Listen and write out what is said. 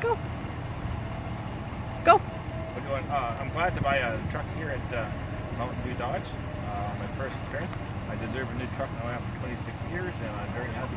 Go. Go. We're going, uh, I'm glad to buy a truck here at uh, Mountain View Dodge. Uh, my first experience. I deserve a new truck now after 26 years, and I'm very happy.